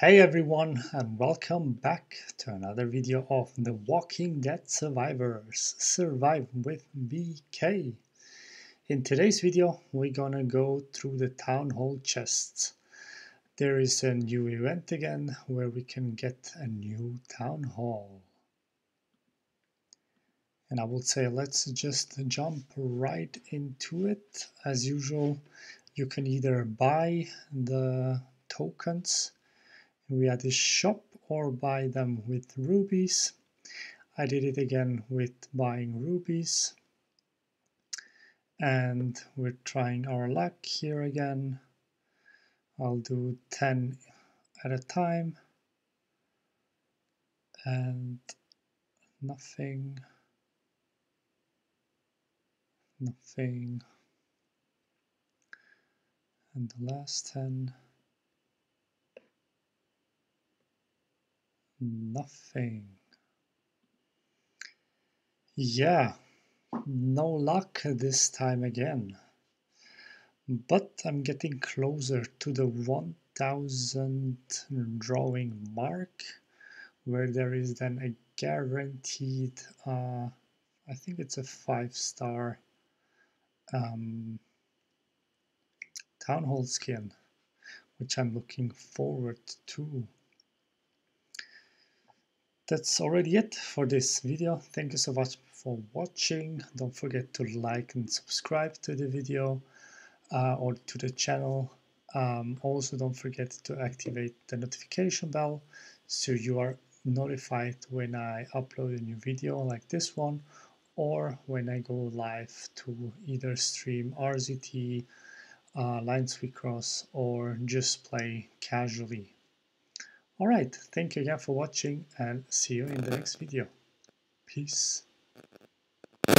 Hey everyone and welcome back to another video of The Walking Dead Survivors Survive with VK. In today's video we're gonna go through the town hall chests. There is a new event again where we can get a new town hall. And I would say let's just jump right into it. As usual you can either buy the tokens we had this shop or buy them with rubies. I did it again with buying rubies. And we're trying our luck here again. I'll do 10 at a time. And nothing. Nothing. And the last 10. Nothing. Yeah, no luck this time again. But I'm getting closer to the 1000 drawing mark where there is then a guaranteed, uh, I think it's a five star um, town hall skin, which I'm looking forward to that's already it for this video. Thank you so much for watching. Don't forget to like and subscribe to the video uh, or to the channel. Um, also, don't forget to activate the notification bell so you are notified when I upload a new video like this one or when I go live to either stream RZT, uh, Lines We Cross, or just play casually. Alright, thank you again for watching and see you in the next video. Peace.